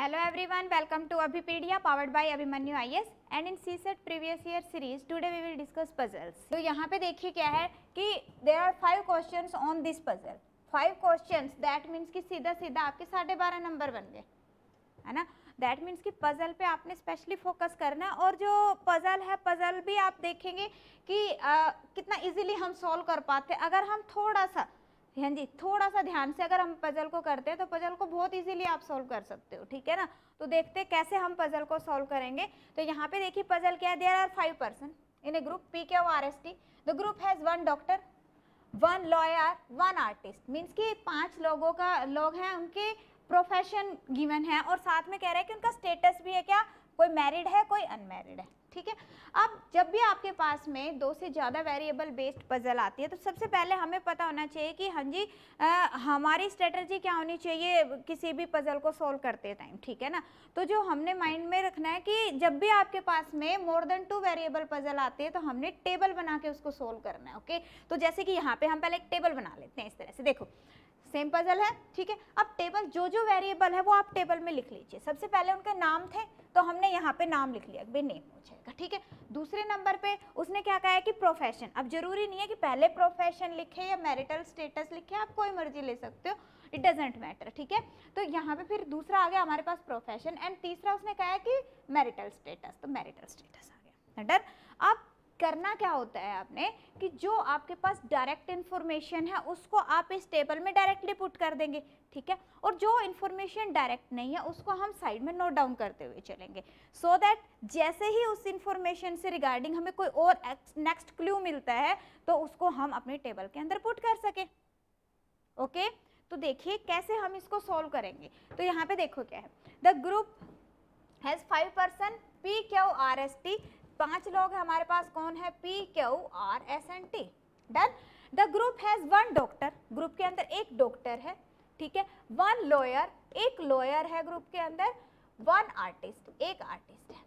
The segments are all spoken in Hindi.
Hello everyone welcome to Abhipedia powered by Abhimanyu IAS and in CSAT previous year series today we will discuss puzzles तो यहाँ पे देखिए क्या है कि there are five question on this puzzle five question that means कि सीधा सीधा आपके साढ़े बारह नंबर बन गए है ना? दैट मीन्स कि पजल पे आपने स्पेशली फोकस करना और जो पजल है पजल भी आप देखेंगे कि आ, कितना ईजिली हम सॉल्व कर पाते अगर हम थोड़ा सा हाँ जी, थोड़ा सा ध्यान से अगर हम पजल को करते हैं तो पजल को बहुत इजीली आप सॉल्व कर सकते हो, ठीक है ना? तो देखते कैसे हम पजल को सॉल्व करेंगे। तो यहाँ पे देखिए पजल क्या है? There are five person in a group P Q R S T the group has one doctor one lawyer one artist means कि पाँच लोगों का, लोग हैं, उनके प्रोफेशन गिवन है और साथ में कह रहे हैं कि उनका स्टेटस भी है क्या? कोई मैरिड है, कोई अनमैरिड है। ठीक है? अब जब भी आपके पास में दो से ज़्यादा वेरिएबल बेस्ड पजल आती है तो सबसे पहले हमें पता होना चाहिए कि हाँ जी आ, हमारी स्ट्रेटजी क्या होनी चाहिए किसी भी पजल को सॉल्व करते टाइम ठीक है ना? तो जो हमने माइंड में रखना है कि जब भी आपके पास में more than two variable puzzle आती है तो हमने टेबल बना के उसको सोल्व करना है ओके तो जैसे कि यहाँ पर हम पहले एक टेबल बना लेते हैं इस तरह से देखो। सेम पजल है ठीक है? अब टेबल जो जो वेरिएबल है वो आप टेबल में लिख लीजिए। सबसे पहले उनके नाम थे तो हमने यहाँ पे नाम लिख लिया भाई नेम हो जाएगा, ठीक है? दूसरे नंबर पे उसने क्या कहा है कि प्रोफेशन अब ज़रूरी नहीं है कि पहले प्रोफेशन लिखे या मैरिटल स्टेटस लिखे, आप कोई मर्ज़ी ले सकते हो इट डजेंट मैटर ठीक है? तो यहाँ पे फिर दूसरा आ गया हमारे पास प्रोफेशन एंड तीसरा उसने कहा है कि मैरिटल स्टेटस तो मैरिटल स्टेटस आ गया डर? अब करना क्या होता है आपने कि जो आपके पास डायरेक्ट इन्फॉर्मेशन है, उसको आप इस टेबल में डायरेक्टली पुट कर देंगे, ठीक है? और जो इन्फॉर्मेशन डायरेक्ट नहीं है, उसको हम साइड में नोट डाउन करते हुए चलेंगे। सो so दैट जैसे ही उस इन्फॉर्मेशन से रिगार्डिंग हमें कोई और नेक्स्ट क्ल्यू मिलता है तो उसको हम अपने टेबल के अंदर पुट कर सके। Okay okay? तो देखिए कैसे हम इसको सॉल्व करेंगे। तो यहाँ पे देखो क्या है। The group has five person P Q R S T पाँच लोग हैं हमारे पास, कौन है? P Q R S N T done the group has one doctor group के अंदर एक डॉक्टर है, ठीक है? वन लॉयर एक लॉयर है ग्रुप के अंदर वन आर्टिस्ट एक आर्टिस्ट है,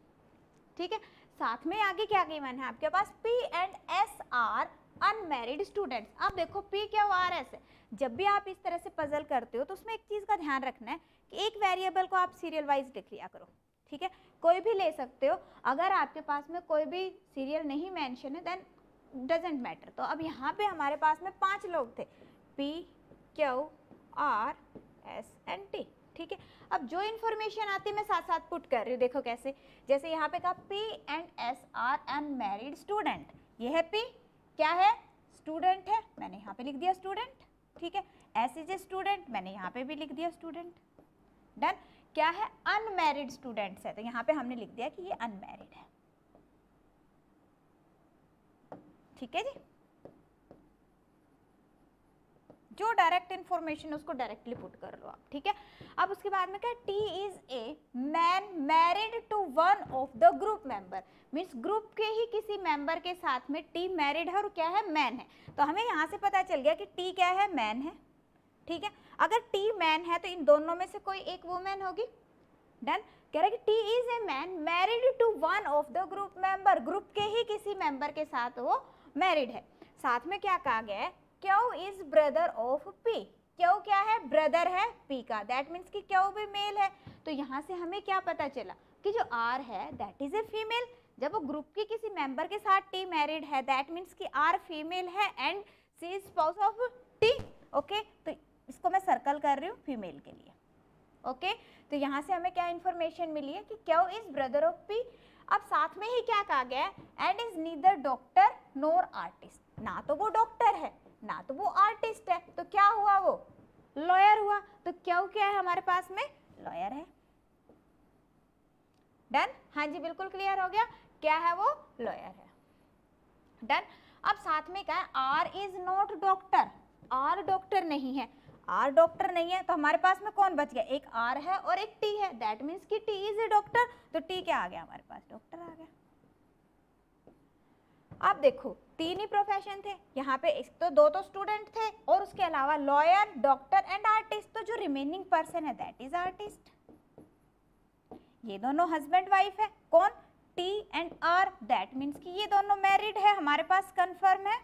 ठीक है? साथ में आगे क्या गिवन है? आपके पास P and S are unmarried students आप देखो पी क्या आर एस है जब भी आप इस तरह से पजल करते हो तो उसमें एक चीज़ का ध्यान रखना है कि एक वेरिएबल को आप सीरियल वाइज लिख लिया करो। ठीक है? कोई भी ले सकते हो। अगर आपके पास में कोई भी सीरियल नहीं मैंशन है देन डजेंट मैटर तो अब यहाँ पे हमारे पास में पाँच लोग थे। P Q R S N T ठीक है? अब जो इन्फॉर्मेशन आती है, मैं साथ साथ पुट कर रही हूँ। देखो कैसे। जैसे यहाँ पे कहा P and S are M married student ये है पी क्या है? स्टूडेंट है। मैंने यहाँ पे लिख दिया स्टूडेंट ठीक है? एस इज़ ए स्टूडेंट मैंने यहाँ पे भी लिख दिया स्टूडेंट डन क्या है? अनमेरिड स्टूडेंट्स है। तो यहाँ पे हमने लिख दिया कि ये अनमेरिड है। ठीक है जी? जो डायरेक्ट इन्फॉर्मेशन उसको डायरेक्टली पुट कर लो आप, ठीक है? अब उसके बाद में क्या? T is a man married to one of the group member means group के ही किसी मेंबर के साथ में टी मैरिड है और क्या है? मैन है। तो हमें यहाँ से पता चल गया कि टी क्या है? मैन है। ठीक है? अगर टी मैन है तो इन दोनों में से कोई एक वुमेन होगी? डन कह रहा कि T is a man married to one of the group member group के ही किसी मेंबर के साथ वो मैरिड है। साथ में क्या कहा गया है? Q is brother of P Q क्या है? ब्रदर है पी का। दैट मीन्स कि क्यू भी मेल है? तो यहाँ से हमें क्या पता चला कि जो आर है दैट इज़ ए फीमेल जब वो ग्रुप की किसी मेंबर के साथ टी मैरिड है दैट मीन्स कि आर फीमेल है and C is spouse of T okay तो इसको मैं सर्कल कर रही हूँ फीमेल के लिए। ओके? तो यहाँ से हमें क्या इन्फॉर्मेशन मिली है कि Q is brother of P अब साथ में ही क्या कहा गया है? And is neither doctor nor artist ना तो वो डॉक्टर है, ना तो वो आर्टिस्ट है। तो क्या हुआ वो? लॉयर हुआ। तो क्यों क्या है हमारे पास में? लॉयर है। डन हाँ जी, बिल्कुल क्लियर हो गया। क्या है वो? लॉयर है। डन अब साथ में क्या है R is not doctor R doctor नहीं है। आर डॉक्टर नहीं है तो हमारे पास में कौन बच गया? एक आर है और एक टी है। दैट मीन्स कि टी इज़ ए डॉक्टर तो टी क्या आ गया हमारे पास? डॉक्टर आ गया। आप देखो, तीन ही प्रोफेशन थे। यहाँ पे एक तो दो तो स्टूडेंट थे और उसके अलावा लॉयर डॉक्टर एंड आर्टिस्ट तो जो रिमेनिंग पर्सन है दैट इज़ आर्टिस्ट ये दोनों हस्बैंड वाइफ है। कौन? T and R that means कि ये दोनों मैरिड है, हमारे पास कंफर्म है।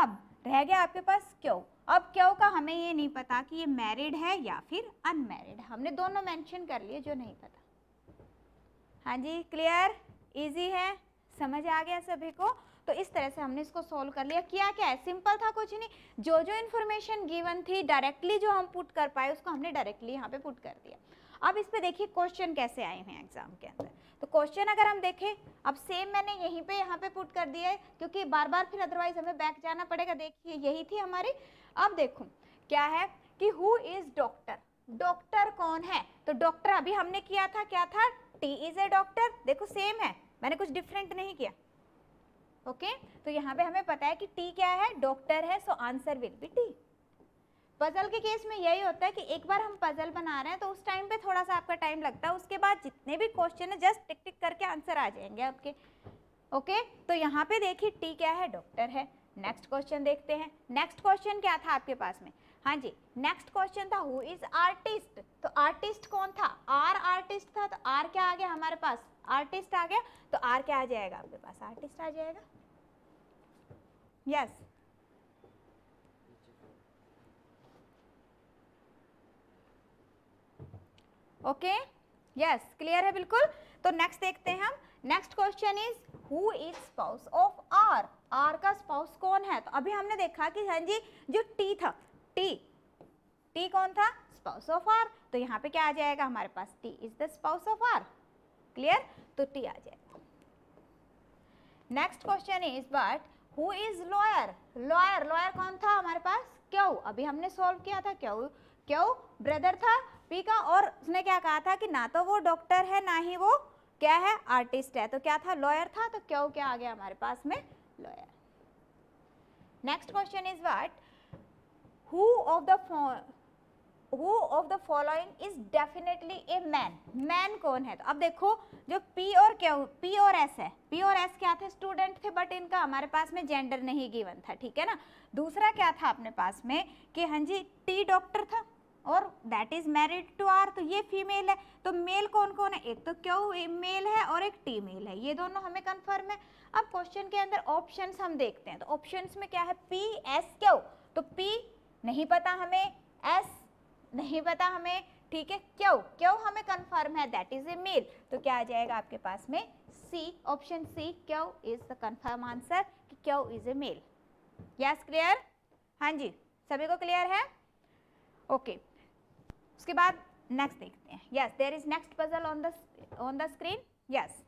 अब रह गया आपके पास? क्यों? अब क्यों का हमें ये नहीं पता कि ये मैरिड है या फिर अनमैरिड हमने दोनों मेंशन कर लिए जो नहीं पता। हाँ जी क्लियर इजी है? समझ आ गया सभी को? तो इस तरह से हमने इसको सोल्व कर लिया। किया क्या है? सिंपल था, कुछ नहीं। जो जो इन्फॉर्मेशन गिवन थी डायरेक्टली जो हम पुट कर पाए, उसको हमने डायरेक्टली यहाँ पे पुट कर दिया। अब इस पर देखिए क्वेश्चन कैसे आए हैं एग्ज़ाम के अंदर। तो क्वेश्चन अगर हम देखें, अब सेम मैंने यहीं पे, यहाँ पे पुट कर दिया है, क्योंकि बार बार फिर अदरवाइज़ हमें बैक जाना पड़ेगा। देखिए, यही थी हमारी, अब देखो, क्या है कि हु इज़ डॉक्टर डॉक्टर कौन है? तो डॉक्टर अभी हमने किया था, क्या था? टी इज़ ए डॉक्टर देखो सेम है, मैंने कुछ डिफरेंट नहीं किया। Okay okay? तो यहाँ पे हमें पता है कि टी क्या है? डॉक्टर है so answer will be T puzzle के केस में यही होता है कि एक बार हम पजल बना रहे हैं तो उस टाइम पे थोड़ा सा आपका टाइम लगता है, उसके बाद जितने भी क्वेश्चन है जस्ट टिक टिक करके आंसर आ जाएँगे आपके। ओके तो यहाँ पे देखिए टी क्या है? डॉक्टर है। नेक्स्ट क्वेश्चन देखते हैं। नेक्स्ट क्वेश्चन क्या था आपके पास में? हाँ जी नेक्स्ट क्वेश्चन था हु इज़ आर्टिस्ट तो आर्टिस्ट कौन था? आर आर्टिस्ट था तो आर क्या आ गया हमारे पास? आर्टिस्ट आ गया तो आर क्या आ जाएगा आपके पास? आर्टिस्ट आ जाएगा? Yes yes. Okay? Yes clear है बिल्कुल? तो नेक्स्ट देखते हैं हम। Next question is who is spouse of R R का स्पाउस कौन है? तो अभी हमने देखा कि हाँ जी, जो टी था टी टी कौन था? स्पाउस ऑफ़ आर तो यहाँ पे क्या आ जाएगा? हमारे पास T is the spouse of R clear तो टी आ जाएगा। Next question is but who is lawyer lawyer lawyer कौन था हमारे पास? क्यों? अभी हमने सॉल्व किया था, क्यों? क्यों? ब्रदर था पी का और उसने क्या कहा था कि ना तो वो डॉक्टर है, ना ही वो क्या है, आर्टिस्ट है। तो क्या था? लॉयर था तो क्यों क्या आ गया हमारे पास में? Lawyer. Next question is what who of the following is definitely a man man कौन है? तो अब देखो, जो पी और क्या पी और एस है। पी और एस क्या थे? स्टूडेंट थे बट इनका हमारे पास में जेंडर नहीं गिवन था, ठीक है ना? दूसरा क्या था अपने पास में? कि हाँ जी टी डॉक्टर था। और that is married to R तो ये फीमेल है। तो मेल कौन कौन है? एक तो क्यों मेल है और एक टी मेल है। ये दोनों हमें कंफर्म है। अब क्वेश्चन के अंदर ऑप्शंस हम देखते हैं। तो ऑप्शंस में क्या है? पी एस क्यों तो पी नहीं पता हमें एस नहीं पता हमें, ठीक है? क्यों क्यों हमें कंफर्म है दैट इज़ ए मेल तो क्या आ जाएगा आपके पास में? सी ऑप्शन सी क्यों इज़ द कंफर्म आंसर कि Q is a male yes clear हाँ जी। सभी को क्लियर है? Okay okay. उसके बाद नेक्स्ट देखते हैं। Yes there is next puzzle on the on the screen yes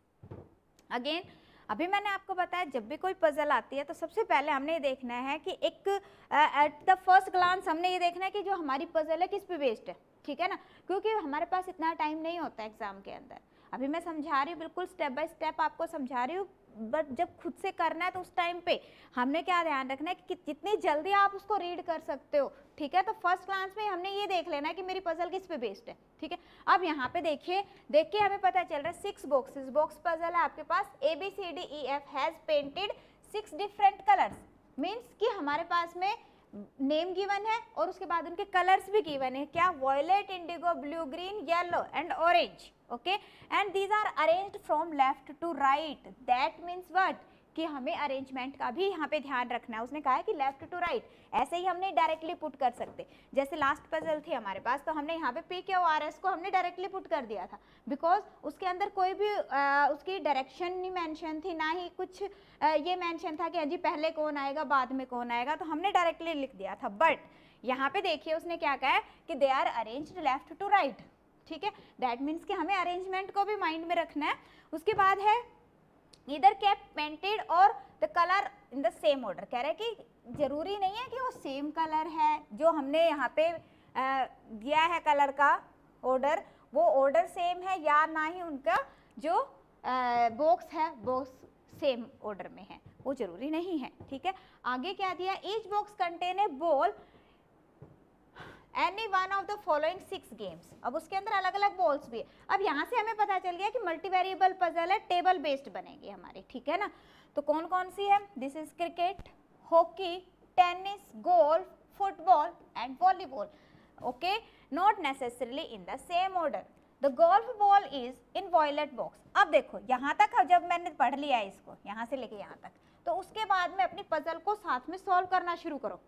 again अभी मैंने आपको बताया, जब भी कोई पजल आती है तो सबसे पहले हमने ये देखना है कि एक एट द फ़र्स्ट ग्लांस हमने ये देखना है कि जो हमारी पजल है, किस पे बेस्ड है। ठीक है ना? क्योंकि हमारे पास इतना टाइम नहीं होता एग्ज़ाम के अंदर। अभी मैं समझा रही हूँ, बिल्कुल स्टेप बाय स्टेप आपको समझा रही हूँ। बट जब खुद से करना है तो उस टाइम पे हमने क्या ध्यान रखना है कि जितनी जल्दी आप उसको रीड कर सकते हो, ठीक है? तो फ़र्स्ट क्लास में हमने ये देख लेना है कि मेरी पजल किस पे बेस्ड है, ठीक है? अब यहाँ पे देखिए, देख के हमें पता चल रहा है सिक्स बॉक्सेस बॉक्स पजल है आपके पास A B C D E F has painted six different colours means कि हमारे पास में नेम गिवन है और उसके बाद उनके कलर्स भी गिवन है। क्या? Violet indigo blue green yellow and orange okay and these are arranged from left to right that means what कि हमें अरेंजमेंट का भी यहाँ पे ध्यान रखना है। उसने कहा है कि लेफ़्ट टू राइट ऐसे ही हमने डायरेक्टली पुट कर सकते। जैसे लास्ट पजल थी हमारे पास तो हमने यहाँ पे पी के ओ आर एस को हमने डायरेक्टली पुट कर दिया था। बिकॉज़ उसके अंदर कोई भी आ, उसकी डायरेक्शन नहीं मैंशन थी ना ही कुछ आ, ये मैंशन था कि हाँ जी पहले कौन आएगा बाद में कौन आएगा तो हमने डायरेक्टली लिख दिया था। बट यहाँ पे देखिए उसने क्या कहा है कि they are arrange left to right ठीक है? दैट मीन्स कि हमें अरेंजमेंट को भी माइंड में रखना है। उसके बाद है इधर कैप पेंटेड और the colour in the same order कह रहे हैं कि ज़रूरी नहीं है कि वो सेम कलर है। जो हमने यहाँ पे दिया है कलर का ऑर्डर वो ऑर्डर सेम है या ना ही उनका जो बॉक्स है बॉक्स सेम ऑर्डर में है। वो ज़रूरी नहीं है, ठीक है? आगे क्या दिया? Each box contain a ball any one of the following six games अब उसके अंदर अलग अलग बॉल्स भी है। अब यहाँ से हमें पता चल गया कि मल्टी वेरिएबल पजल है टेबल बेस्ड बनेगी हमारी, ठीक है ना? तो कौन कौन सी है? This is cricket hockey tennis golf football and volleyball okay not necessarily in the same order the golf ball is in violet box अब देखो, यहाँ तक जब मैंने पढ़ लिया है इसको, यहाँ से लेके यहाँ तक। तो उसके बाद में अपनी पजल को साथ में सॉल्व करना शुरू करो।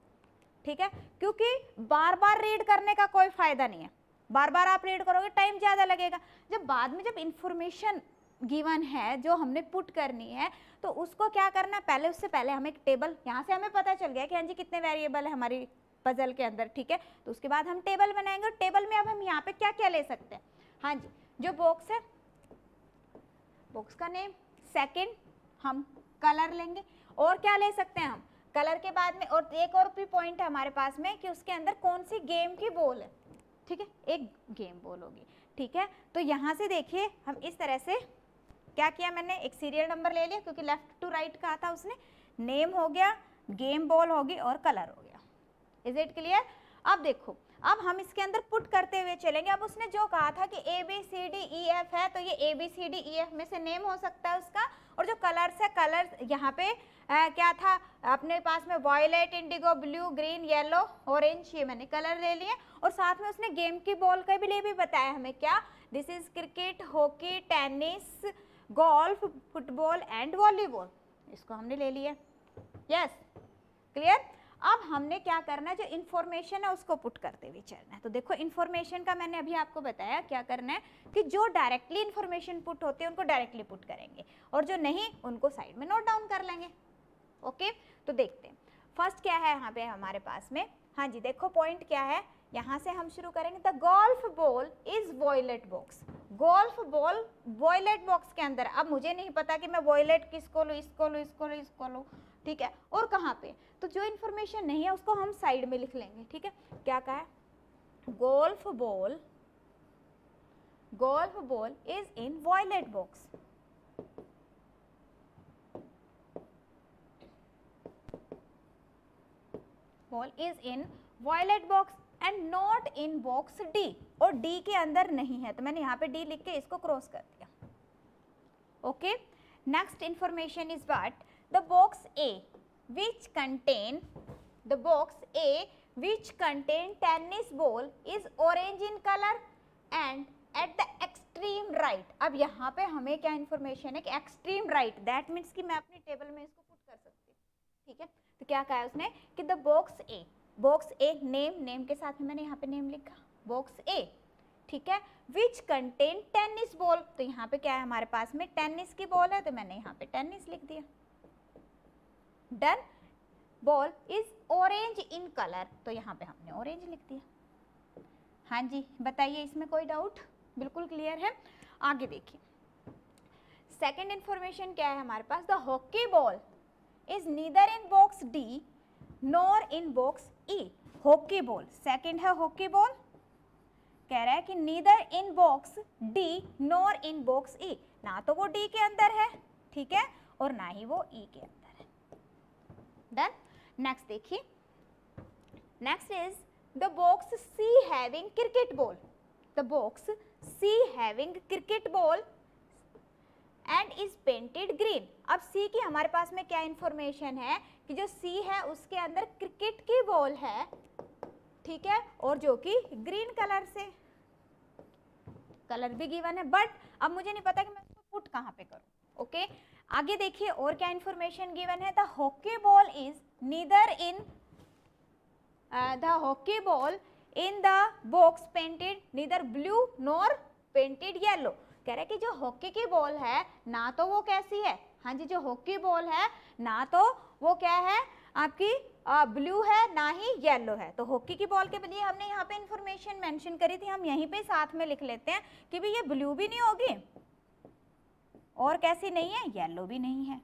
ठीक है? क्योंकि बार बार रीड करने का कोई फ़ायदा नहीं है। बार बार आप रीड करोगे टाइम ज़्यादा लगेगा। जब बाद में जब इंफॉर्मेशन गिवन है, जो हमने पुट करनी है तो उसको क्या करना पहले, उससे पहले हमें एक टेबल यहाँ से हमें पता चल गया कि हाँ जी, कितने वेरिएबल है हमारी पजल के अंदर, ठीक है? तो उसके बाद हम टेबल बनाएँगे और टेबल में अब हम यहाँ पे क्या क्या ले सकते हैं? हाँ जी, जो बॉक्स है बॉक्स का नेम सेकंड हम कलर लेंगे। और क्या ले सकते हैं हम? कलर के बाद में और एक और भी पॉइंट है हमारे पास में कि उसके अंदर कौन सी गेम की बॉल है। ठीक है? एक गेम बॉल होगी। ठीक है? तो यहाँ से देखिए, हम इस तरह से क्या किया मैंने? एक सीरियल नंबर ले लिया, क्योंकि लेफ़्ट टू राइट कहा था उसने। नेम हो गया गेम बॉल होगी और कलर हो गया। इज़ इट क्लियर अब देखो, अब हम इसके अंदर पुट करते हुए चलेंगे। अब उसने जो कहा था कि A B C D E F है तो ये A B C D E F में से नेम हो सकता है उसका। और जो कलर्स है कलर्स यहाँ पे आ, क्या था? अपने पास में violet indigo blue green yellow orange ये मैंने कलर ले लिए। और साथ में उसने गेम की बॉल का भी लिए भी बताया हमें क्या? This is cricket hockey tennis golf football and volleyball इसको हमने ले लिया यस क्लियर अब हमने क्या करना है? जो इन्फॉर्मेशन है उसको पुट करते हुए चलना है। तो देखो इन्फॉर्मेशन का मैंने अभी आपको बताया क्या करना है कि जो डायरेक्टली इन्फॉर्मेशन पुट होते हैं, उनको डायरेक्टली पुट करेंगे। और जो नहीं, उनको साइड में नोट डाउन कर लेंगे। ओके तो देखते हैं। फ़र्स्ट क्या है यहाँ पे हमारे पास में? हाँ जी, देखो पॉइंट क्या है? यहाँ से हम शुरू करेंगे। The golf ball is violet box golf ball violet box के अंदर। अब मुझे नहीं पता कि मैं वॉयलेट किसको लूँ, इसको लूँ इसको लूँ इसको लूँ। ठीक है? और कहाँ पे? तो जो इन्फॉर्मेशन नहीं है, उसको हम साइड में लिख लेंगे, ठीक है? क्या कहा है? Golf ball golf ball is in violet box ball is in violet box and not in box D और डी के अंदर नहीं है तो मैंने यहाँ पे डी लिख के इसको क्रॉस कर दिया। Okay next information is what the box A, which contain, the box A, which contain tennis ball is orange in color and at the extreme right. अब यहाँ पे हमें क्या इन्फॉर्मेशन है कि एक्सट्रीम राइट दैट मीन्स कि मैं अपनी टेबल में इसको पुट कर सकती हूँ। ठीक है? तो क्या कहा उसने? कि the box A box A name name के साथ में मैंने यहाँ पे नेम लिखा। बॉक्स ए ठीक है? विच कंटेन टेनिस बॉल तो यहाँ पे क्या है हमारे पास में? टेनिस की बॉल है तो मैंने यहाँ पे टेनिस लिख दिया। Done. Ball is orange in colour. तो यहाँ पे हमने ऑरेंज लिख दिया। हाँ जी, बताइए, इसमें कोई डाउट? बिल्कुल क्लियर है। आगे देखिए। सेकेंड इंफॉर्मेशन क्या है हमारे पास? The hockey ball is neither in box D nor in box E hockey ball second है हॉकी बॉल कह रहा है कि neither in box D nor in box E ना तो वो डी के अंदर है, ठीक है? और ना ही वो ई e के अंदर। डन नेक्स्ट देखिए. Next is the box C having cricket ball the box C having cricket ball and is painted green अब सी की हमारे पास में क्या इंफॉर्मेशन है? कि जो सी है, उसके अंदर क्रिकेट की बॉल है, ठीक है? और जो कि ग्रीन कलर से. कलर भी गिवन है बट अब मुझे नहीं पता कि मैं उसको पुट कहाँ पे करूँ ओके okay? आगे देखिए और क्या इंफॉर्मेशन गिवन है? The hockey ball is neither in the hockey ball in the box painted neither blue nor painted yellow कह रहे कि जो हॉकी की बॉल है ना तो वो कैसी है? हाँ जी जो हॉकी बॉल है ना तो वो क्या है? आपकी ब्लू uh, है ना ही येलो है। तो हॉकी की बॉल के बदले हमने यहाँ पे इंफॉर्मेशन मेंशन करी थी हम यहीं पे साथ में लिख लेते हैं कि भाई ये ब्लू भी नहीं होगी। और कैसी नहीं है? येलो भी नहीं है।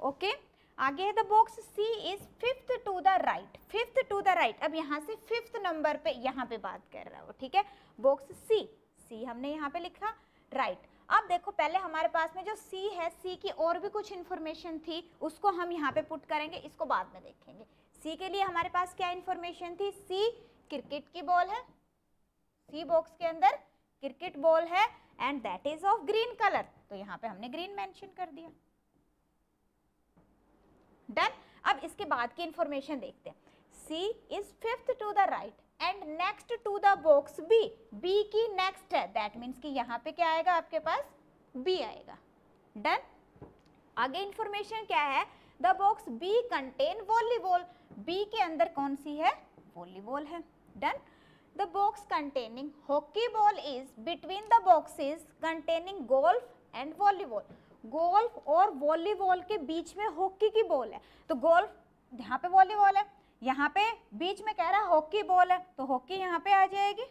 Okay okay? आगे है the box C is fifth to the right fifth to the right अब यहाँ से फिफ्थ नंबर पे यहाँ पे बात कर रहा हो, ठीक है? बॉक्स सी सी हमने यहाँ पे लिखा राइट right. अब देखो, पहले हमारे पास में जो सी है सी की और भी कुछ इन्फॉर्मेशन थी, उसको हम यहाँ पे पुट करेंगे, इसको बाद में देखेंगे। सी के लिए हमारे पास क्या इन्फॉर्मेशन थी? सी क्रिकेट की बॉल है। सी बॉक्स के अंदर क्रिकेट बॉल है and that is of green colour. तो यहाँ पे हमने ग्रीन मेंशन कर दिया। डन। अब इसके बाद की इंफॉर्मेशन देखते हैं। C is fifth to the right and next to the box B. B की नेक्स्ट है। दैट मीन्स कि यहाँ पे क्या आएगा आपके पास? बी आएगा। डन। आगे इंफॉर्मेशन क्या है? The box B contain volleyball. B के अंदर कौन सी है? वॉलीबॉल है। Done. The box containing hockey ball is between the boxes containing golf and volleyball golf और वॉलीबॉल के बीच में हॉकी की बॉल है। तो गोल्फ यहाँ पे वॉलीबॉल है, यहाँ पे बीच में कह रहा है हॉकी बॉल है तो हॉकी यहाँ पे आ जाएगी।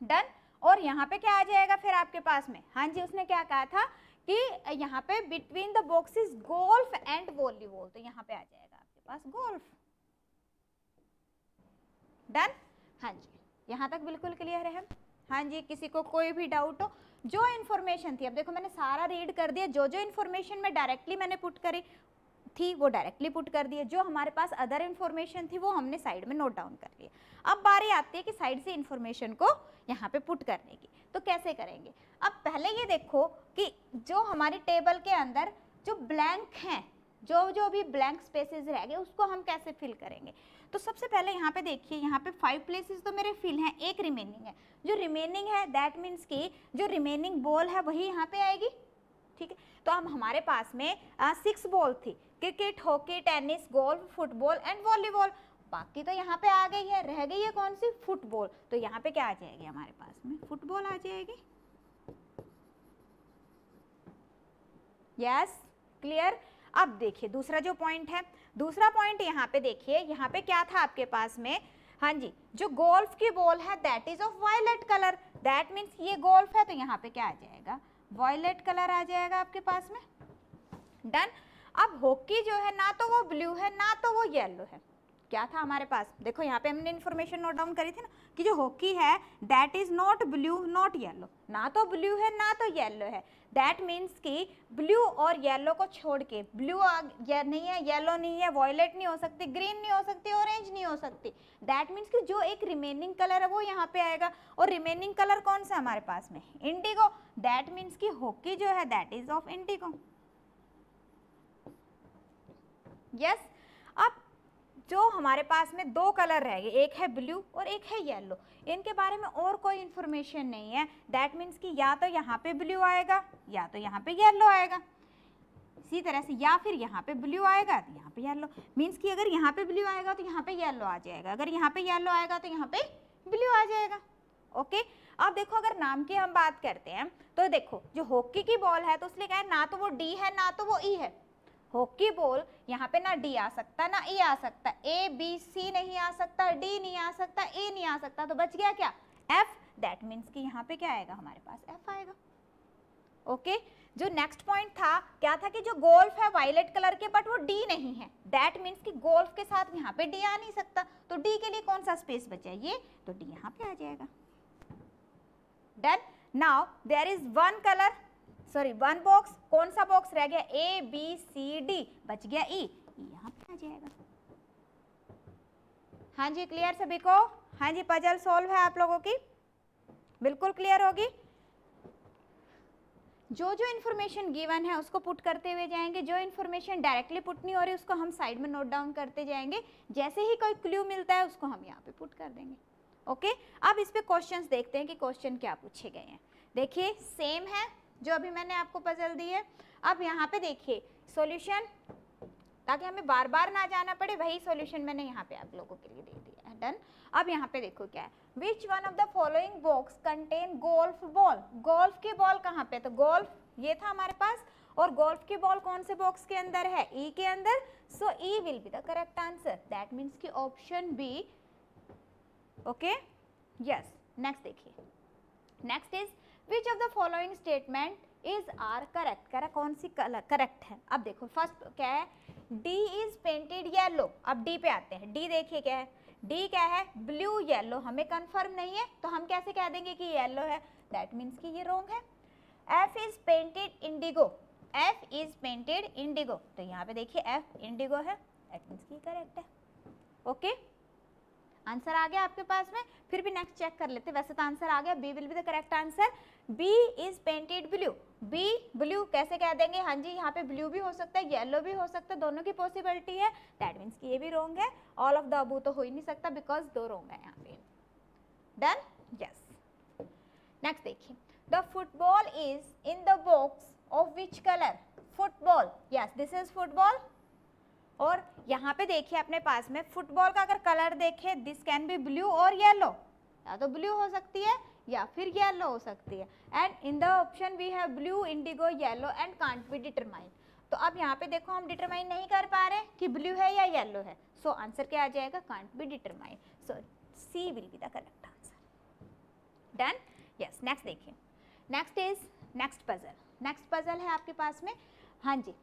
डन और यहाँ पे क्या आ जाएगा फिर आपके पास में? हाँ जी, उसने क्या कहा था कि यहाँ पे between the boxes golf and volleyball तो यहाँ पे आ जाएगा आपके पास गोल्फ डन हाँ जी। यहाँ तक बिल्कुल क्लियर है? हाँ जी, किसी को कोई भी डाउट हो, जो इन्फॉर्मेशन थी, अब देखो मैंने सारा रीड कर दिया, जो जो इन्फॉर्मेशन मैं डायरेक्टली मैंने पुट करी थी, वो डायरेक्टली पुट कर दिए। जो हमारे पास अदर इन्फॉर्मेशन थी, वो हमने साइड में नोट डाउन कर लिया अब बारी आती है कि साइड से इन्फॉर्मेशन को यहाँ पे पुट करने की। तो कैसे करेंगे? अब पहले ये देखो कि जो हमारी टेबल के अंदर जो ब्लैंक हैं, जो जो भी ब्लैंक स्पेसेस रह गए, उसको हम कैसे फिल करेंगे? तो सबसे पहले यहाँ पे देखिए यहाँ पे फाइव प्लेसेस तो मेरे फिल हैं एक रिमेनिंग है। जो रिमेनिंग है दैट मीन्स कि जो रिमेनिंग बॉल है वही यहाँ पे आएगी ठीक है? तो अब हमारे पास में सिक्स बॉल थी। Cricket hockey tennis golf football and volleyball बाकी तो यहाँ पे आ गई है रह गई है कौन सी? फुटबॉल तो यहाँ पे क्या आ जाएगी हमारे पास में? फुटबॉल आ जाएगी। यस yes, क्लियर अब देखिए दूसरा जो पॉइंट है दूसरा पॉइंट यहाँ पे देखिए, यहाँ पे क्या था आपके पास में? हाँ जी, जो गोल्फ की बॉल है that is of violet colour that means ये गोल्फ है तो यहाँ पे क्या आ जाएगा? वायलेट कलर आ जाएगा आपके पास में। डन अब हॉकी जो है, ना तो वो ब्लू है, ना तो वो येलो है। क्या था हमारे पास? देखो, यहाँ पे हमने इन्फॉर्मेशन नोट डाउन करी थी ना कि जो हॉकी है that is not blue not yellow ना तो ब्लू है, ना तो येलो है. दैट मीन्स कि ब्लू और येलो को छोड़ के ब्लू नहीं है येलो नहीं है वॉयलेट नहीं हो सकती ग्रीन नहीं हो सकती ऑरेंज नहीं हो सकती. दैट मीन्स कि जो एक रिमेनिंग कलर है वो यहाँ पे आएगा. और रिमेनिंग कलर कौन सा हमारे पास में? इंडिगो दैट मीन्स कि हॉकी जो है that is of indigo yes जो हमारे पास में दो कलर रह गए, एक है ब्लू और एक है येलो। इनके बारे में और कोई इन्फॉर्मेशन नहीं है। दैट मीन्स कि या तो यहाँ पे ब्लू आएगा, या तो यहाँ पे येलो आएगा। इसी तरह से या फिर यहाँ पे ब्लू आएगा तो यहाँ पे येलो। मीन्स कि अगर यहाँ पे ब्लू आएगा तो यहाँ पे येलो आ जाएगा। अगर यहाँ पे येलो आएगा तो यहाँ पे ब्लू आ जाएगा। ओके? अब देखो, अगर नाम की हम बात करते हैं तो देखो, जो हॉकी की बॉल है तो उसलिए क्या है, ना तो वो डी है, ना तो वो ई e है। हॉकी बॉल, यहाँ पे ना डी आ सकता, ना ई आ सकता। ए बी सी नहीं आ सकता डी नहीं आ सकता ए नहीं आ सकता तो बच गया क्या? एफ़ दैट मीन्स कि यहाँ पे क्या आएगा? हमारे पास एफ़ आएगा। Okay okay? जो नेक्स्ट पॉइंट था, क्या था कि जो गोल्फ है वायलेट कलर के बट वो डी नहीं है। दैट मीन्स कि गोल्फ के साथ यहाँ पे डी आ नहीं सकता। तो डी के लिए कौन सा स्पेस बचा ये? तो डी यहाँ पे आ जाएगा। Done now there is one colour sorry one box कौन सा बॉक्स रह गया? ए बी सी डी बच गया ई e, यहाँ पे आ जाएगा। हाँ जी क्लियर सभी को? हाँ जी पजल सॉल्व है आप लोगों की? बिल्कुल क्लियर होगी। जो जो इन्फॉर्मेशन गिवन है उसको पुट करते हुए जाएँगे। जो इन्फॉर्मेशन डायरेक्टली पुट नहीं हो रही उसको हम साइड में नोट डाउन करते जाएँगे। जैसे ही कोई क्ल्यू मिलता है उसको हम यहाँ पे पुट कर देंगे। ओके अब इस पे क्वेश्चंस देखते हैं कि क्वेश्चन क्या पूछे गए हैं। देखिए सेम है। जो अभी मैंने आपको पजल दी है अब यहाँ पे देखिए। सॉल्यूशन ताकि हमें बार बार ना जाना पड़े, वही सॉल्यूशन मैंने यहाँ पे आप लोगों के लिए दे दिया है। डन अब यहाँ पे देखो क्या है। Which one of the following box contain golf ball golf की बॉल कहाँ पे? तो गोल्फ ये था हमारे पास, और गोल्फ की बॉल कौन से बॉक्स के अंदर है? ई e के अंदर। So E will be the correct answer that means की option B okay yes next देखिए। Next is which of the following statement is are correct रहा कौन सी करेक्ट है? अब देखो फ़र्स्ट क्या है? डी इज़ पेंटेड येलो अब डी पे आते हैं। डी देखिए क्या है? डी क्या है? ब्लू येलो हमें कंफर्म नहीं है तो हम कैसे कह देंगे कि येलो है? दैट मीन्स कि ये रॉन्ग है। F is painted indigo F is painted indigo तो यहाँ पे देखिए एफ़ इंडिगो है। दैट मीन्स की करेक्ट है। Okay okay? आंसर आ गया आपके पास में, फिर भी नेक्स्ट चेक कर लेते, वैसे तो आंसर आ गया B will be the correct answer B is painted blue B blue कैसे कह देंगे? हाँ जी, यहाँ पे ब्लू भी हो सकता है येलो भी हो सकता है, दोनों की पॉसिबिलिटी है. दैट मीन्स कि ये भी रोंग है. ऑल ऑफ़ द अबू तो हो ही नहीं सकता बिकॉज़ दो रोंग है यहाँ पे. डन यस नेक्स्ट देखिए. The football is in the box of which colour football yes this is football और यहाँ पे देखिए अपने पास में फुटबॉल का अगर कलर देखें दिस कैन बी ब्लू और येलो या तो ब्लू हो सकती है या फिर येलो हो सकती है। And in the option we have blue indigo yellow and can't be determine तो अब यहाँ पे देखो हम डिटरमाइन नहीं कर पा रहे कि ब्लू है या येलो है। सो so, आंसर क्या आ जाएगा? Can't be determine so C will be the correct answer done yes next देखिए। Next is next puzzle next puzzle है आपके पास में। हाँ जी।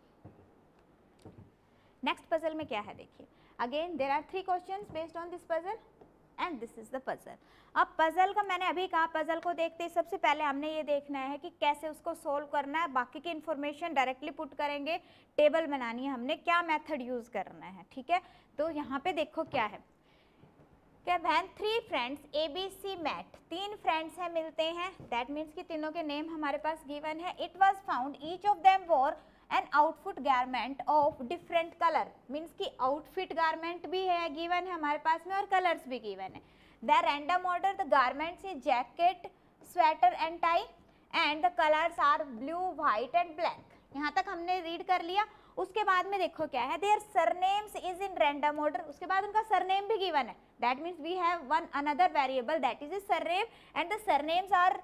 नेक्स्ट पजल में क्या है देखिए? Again there are three question based on this puzzle and this is the puzzle अब पजल का मैंने अभी कहा पजल को देखते ही सबसे पहले हमने ये देखना है कि कैसे उसको सोल्व करना है, बाकी की इन्फॉर्मेशन डायरेक्टली पुट करेंगे टेबल बनानी है हमने, क्या मेथड यूज़ करना है, ठीक है? तो यहाँ पे देखो क्या है। क्या when three friends A B C met तीन फ्रेंड्स हैं मिलते हैं। दैट मीन्स कि तीनों के नेम हमारे पास गिवन है। It was found each of them wore an outfit garment of different colour means की आउटफिट गारमेंट भी है गिवन है हमारे पास में और कलर्स भी गिवन है. The random order the garments is jacket sweater and tie and the colours are blue white and black यहाँ तक हमने रीड कर लिया. उसके बाद में देखो क्या है. Their surnames is in random order उसके बाद उनका सरनेम भी गिवन है. That means we have one another variable that is surname and the surnames are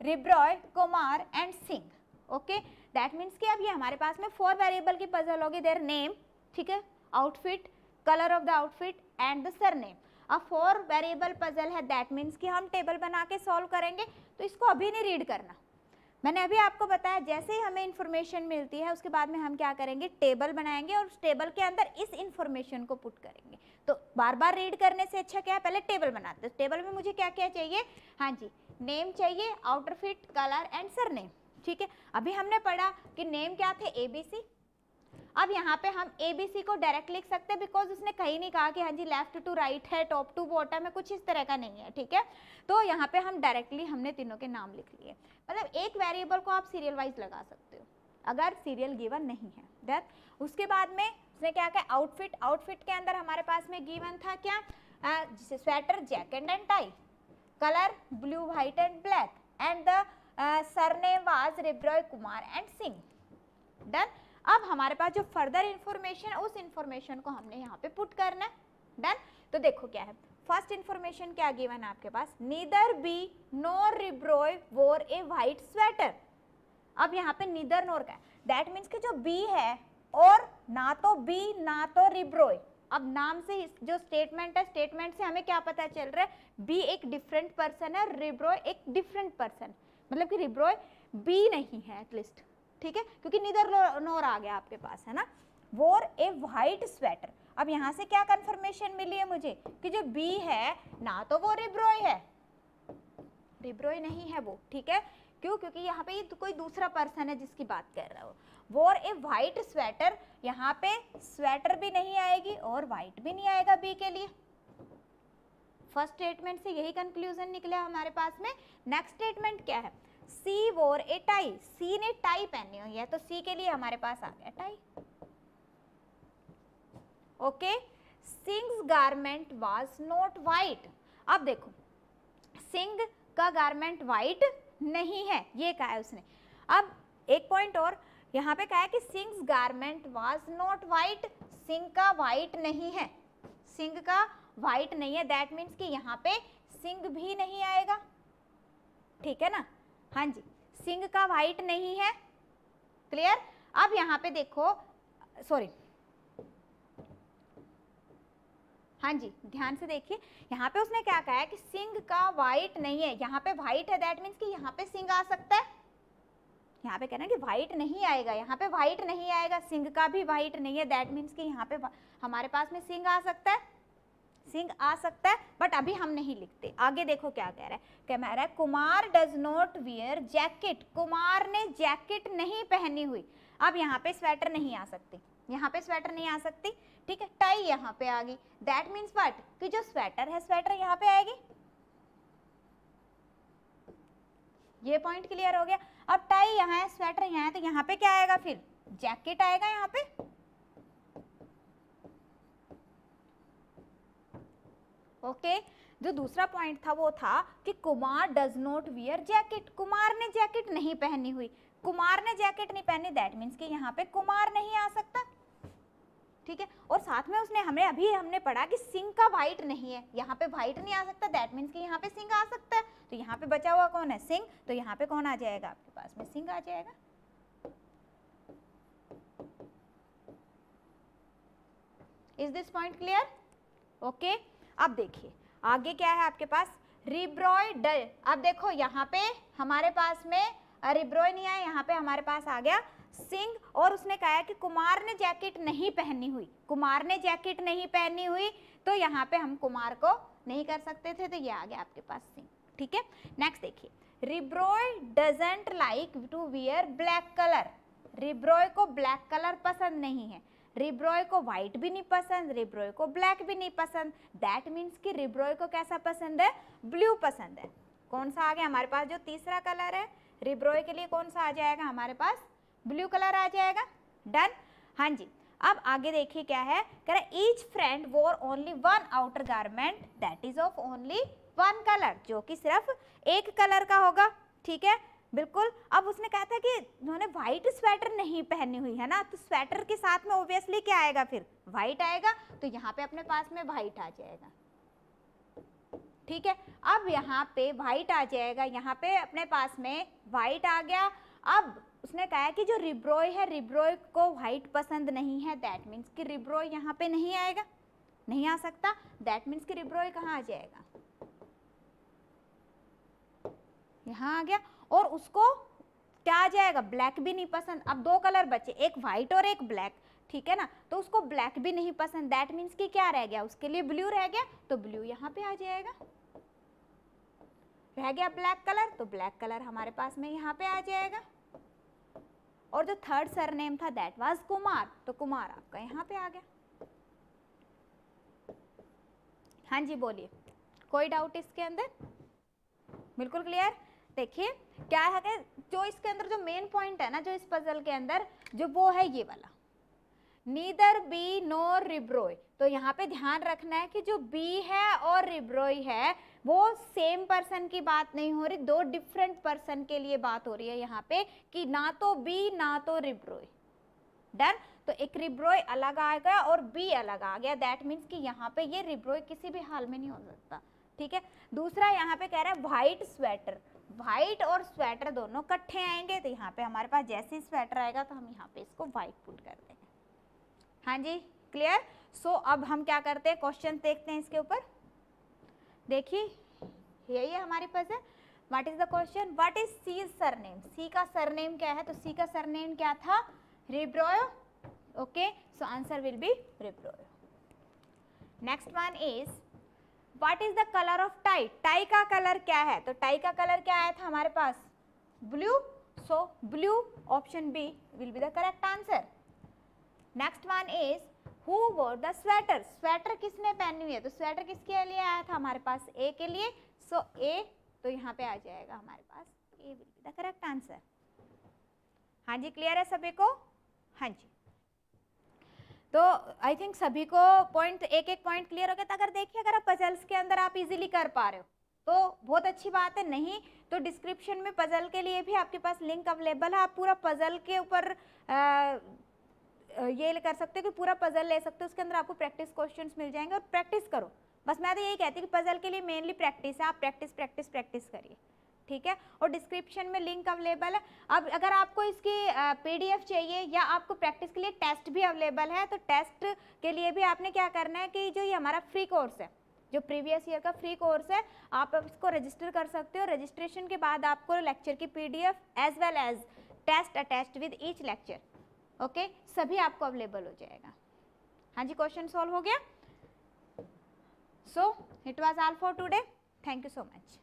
Ribroy Kumar and Singh okay that means कि अब ये हमारे पास में फोर वेरिएबल की पजल होगी देयर नेम ठीक है? Outfit colour of the outfit and the surname अब फोर वेरिएबल पजल है दैट मीन्स कि हम टेबल बना के सॉल्व करेंगे तो इसको अभी नहीं रीड करना। मैंने अभी आपको बताया, जैसे ही हमें इन्फॉर्मेशन मिलती है, उसके बाद में हम क्या करेंगे? टेबल बनाएँगे और उस टेबल के अंदर इस इन्फॉर्मेशन को पुट करेंगे। तो बार बार रीड करने से अच्छा क्या है? पहले टेबल बनाते हैं। टेबल में मुझे क्या क्या चाहिए? हाँ जी नेम चाहिए outfit colour and surname ठीक है? अभी हमने पढ़ा कि नेम क्या थे? ए बी सी अब यहाँ पे हम ए बी सी को डायरेक्ट लिख सकते हैं बिकॉज़ उसने कहीं नहीं कहा कि हाँ जी लेफ़्ट टू राइट है टॉप टू बॉटम है, कुछ इस तरह का नहीं है, ठीक है? तो यहाँ पे हम डायरेक्टली हमने तीनों के नाम लिख लिए। मतलब एक वेरिएबल को आप सीरियल वाइज लगा सकते हो, अगर सीरियल गिवन नहीं है दैट उसके बाद में उसने क्या कहा? आउटफिट आउटफिट के अंदर हमारे पास में गिवन था क्या? Sweater jacket and tie colour blue white and black and the surname was Ribroy Kumar and Singh. Done. अब हमारे पास जो फर्दर इंफॉर्मेशन उस इंफॉर्मेशन को हमने यहाँ पे पुट करना है। डन। तो देखो क्या है। फ़र्स्ट इंफॉर्मेशन क्या गिवन है आपके पास? Neither B nor Ribroy wore a white sweater. अब यहाँ पे नीदर नोर का दैट मीन्स कि जो बी है, और ना तो बी, ना तो रिब्रोय। अब नाम से जो स्टेटमेंट है स्टेटमेंट से हमें क्या पता चल रहा है? बी एक डिफरेंट पर्सन है, रिब्रोय एक डिफरेंट पर्सन मतलब कि रिब्रोय बी नहीं है एटलीस्ट ठीक है? क्योंकि निदर नोर आ गया आपके पास, है ना? वोर ए व्हाइट स्वेटर अब यहाँ से क्या कंफर्मेशन मिली है मुझे? कि जो बी है, ना तो वो रिब्रोय है। रिब्रोय नहीं है वो, ठीक है? क्यों? क्योंकि यहाँ पे तो कोई दूसरा पर्सन है जिसकी बात कर रहा हो। वोर ए वाइट स्वेटर यहाँ पे स्वेटर भी नहीं आएगी और वाइट भी नहीं आएगा बी के लिए। फ़र्स्ट स्टेटमेंट से यही कंक्लूजन निकला हमारे पास में। नेक्स्ट स्टेटमेंट क्या है? सी वोर ए टाई। सी ने टाई पहनी हुई है तो सी के लिए हमारे पास आ गया tie. Okay? Singh's garment was not white. अब देखो, सिंग का गारमेंट वाइट नहीं है, ये कहा है उसने। अब एक पॉइंट और, यहाँ पे कहा है कि Singh's garment was not white. Singh का वाइट नहीं है। सिंग का वाइट नहीं है दैट मीन्स कि यहाँ पे सिंग भी नहीं आएगा। ठीक है ना? हाँ जी, सिंग का वाइट नहीं है। क्लियर अब यहाँ पे देखो सॉरी हाँ जी, ध्यान से देखिए, यहाँ पे उसने क्या कहा है कि सिंग का वाइट नहीं है। यहाँ पे वाइट है दैट मीन्स कि यहाँ पे सिंग आ सकता है। यहाँ पे कहना कि वाइट नहीं आएगा, यहाँ पे वाइट नहीं आएगा, सिंग का भी वाइट नहीं है दैट मीन्स कि यहाँ पे हमारे पास में सिंग आ सकता है। सिंह आ सकता है बट अभी हम नहीं लिखते। आगे देखो क्या कह रहा है। कह रहा है, Kumar does not wear jacket Kumar ने जैकेट नहीं पहनी हुई। अब यहाँ पे स्वेटर नहीं आ सकती। यहाँ पे स्वेटर नहीं आ सकती। ठीक है टाई यहाँ पे आ गई। दैट मीन्स वट कि जो स्वेटर है स्वेटर यहाँ पे आएगी। ये पॉइंट क्लियर हो गया। अब टाई यहाँ है स्वेटर यहाँ है तो यहाँ पे क्या आएगा फिर? जैकेट आएगा यहाँ पे। ओके? जो दूसरा पॉइंट था वो था कि Kumar does not wear jacket Kumar ने जैकेट नहीं पहनी हुई. कुमार ने जैकेट नहीं पहनी दैट मीन्स कि यहाँ पे कुमार नहीं आ सकता। ठीक है? और साथ में उसने हमें, अभी हमने पढ़ा कि सिंह का वाइट नहीं है. यहाँ पे वाइट नहीं आ सकता दैट मीन्स कि यहाँ पे सिंह आ सकता है. तो यहाँ पे बचा हुआ कौन है? सिंह. तो यहाँ पे कौन आ जाएगा? आपके पास में सिंह आ जाएगा। Is this point clear okay अब देखिए, आगे क्या है आपके पास? रिब्रॉयड अब देखो, यहाँ पे हमारे पास में रिब्रॉय नहीं आया, यहाँ पे हमारे पास आ गया सिंह और उसने कहा कि कुमार ने जैकेट नहीं पहनी हुई। कुमार ने जैकेट नहीं पहनी हुई तो यहाँ पे हम कुमार को नहीं कर सकते थे तो ये आ गया आपके पास सिंह ठीक है? नेक्स्ट देखिए। Ribroy doesn't like to wear black colour Ribroy को ब्लैक कलर पसंद नहीं है। रिब्रॉय को व्हाइट भी नहीं पसंद, रिब्रॉय को ब्लैक भी नहीं पसंद। दैट मीन्स कि रिब्रॉय को कैसा पसंद है? ब्लू पसंद है। कौन सा आ गया? हमारे पास जो तीसरा कलर है, रिब्रॉय के लिए कौन सा आ जाएगा? हमारे पास ब्लू कलर आ जाएगा। डन हाँ जी। अब आगे देखिए क्या है। कह रहा each friend wore only one outer garment that is of only one colour जो कि सिर्फ़ एक कलर का होगा। ठीक है? बिल्कुल। अब उसने कहा था कि उन्होंने व्हाइट स्वेटर नहीं पहनी हुई, है ना? तो स्वेटर के साथ में ओबियसली क्या आएगा फिर? व्हाइट आएगा तो यहाँ पे अपने पास में व्हाइट आ जाएगा। ठीक है? अब यहाँ पे व्हाइट आ जाएगा, यहाँ पे अपने पास में व्हाइट आ गया। अब उसने कहा कि जो रिब्रोय है रिब्रोय को व्हाइट पसंद नहीं है दैट मीन्स कि रिब्रोय यहाँ पे नहीं आएगा, नहीं आ सकता। दैट मीन्स कि रिब्रोय कहाँ आ जाएगा? यहाँ आ गया। और उसको क्या आ जाएगा? ब्लैक भी नहीं पसंद। अब दो कलर बचे, एक व्हाइट और एक ब्लैक ठीक है ना? तो उसको ब्लैक भी नहीं पसंद। दैट मीन्स कि क्या रह गया? उसके लिए ब्लू रह गया तो ब्लू यहाँ पे आ जाएगा। रह गया ब्लैक कलर तो ब्लैक कलर हमारे पास में यहाँ पे आ जाएगा। और जो थर्ड सरनेम था दैट वाज कुमार तो कुमार आपका यहाँ पे आ गया। हाँ जी, बोलिए। कोई डाउट इसके अंदर? बिल्कुल क्लियर देखिए क्या है जो इसके अंदर जो मेन पॉइंट है ना, जो इस पजल के अंदर, जो वो है ये वाला। Neither, B, nor, Ribeiro. तो यहाँ पे ध्यान रखना है कि जो बी है और रिब्रोय है, वो सेम पर्सन की बात नहीं हो रही, दो डिफरेंट पर्सन के लिए बात हो रही है यहाँ पे कि ना तो बी, ना तो रिब्रोय। डन? तो एक रिब्रोय अलग आ गया और बी अलग आ गया। दैट मीन्स कि यहाँ पे ये रिब्रोय किसी भी हाल में नहीं हो सकता। ठीक है? दूसरा यहाँ पे कह रहा है व्हाइट स्वेटर व्हाइट और स्वेटर दोनों इकट्ठे आएँगे तो यहाँ पे हमारे पास जैसे ही स्वेटर आएगा तो हम यहाँ पे इसको व्हाइट पुट कर देंगे। हाँ जी क्लियर सो so, अब हम क्या करते हैं? क्वेश्चन देखते हैं इसके ऊपर। देखिए यही है हमारे पास है। What is the question what is C surname C का सरनेम क्या है? तो सी का सरनेम क्या था? Ribeiro okay so answer will be Ribeiro next one is what is the colour of tie tie का कलर क्या है? तो टाई का कलर क्या आया था हमारे पास? Blue so blue option B will be the correct answer next one is who wore the sweater sweater किसने पहनी हुई है? तो स्वेटर किसके लिए आया था हमारे पास? ए के लिए. सो so, ए तो यहाँ पे आ जाएगा हमारे पास. A will be the correct answer हाँ जी क्लियर है सभी को? हाँ जी. तो आई थिंक सभी को पॉइंट एक एक पॉइंट क्लियर हो गया। था अगर देखिए, अगर आप पजल्स के अंदर आप इजीली कर पा रहे हो तो बहुत अच्छी बात है। नहीं तो डिस्क्रिप्शन में पजल के लिए भी आपके पास लिंक अवेलेबल है। आप पूरा पजल के ऊपर ये कर सकते हो कि पूरा पजल ले सकते हो। उसके अंदर आपको प्रैक्टिस क्वेश्चंस मिल जाएँगे और प्रैक्टिस करो। बस मैं तो यही कहती हूँ कि पजल के लिए मेनली प्रैक्टिस है। आप प्रैक्टिस प्रैक्टिस प्रैक्टिस करिए। ठीक है? और डिस्क्रिप्शन में लिंक अवेलेबल है। अब अगर आपको इसकी पीडीएफ चाहिए या आपको प्रैक्टिस के लिए टेस्ट भी अवेलेबल है तो टेस्ट के लिए भी आपने क्या करना है कि जो ये हमारा फ्री कोर्स है, जो प्रीवियस ईयर का फ्री कोर्स है, आप इसको रजिस्टर कर सकते हो। रजिस्ट्रेशन के बाद आपको लेक्चर की PDF as well as test attached with each lecture okay सभी आपको अवेलेबल हो जाएगा। हाँ जी क्वेश्चन सॉल्व हो गया। So it was all for today thank you so much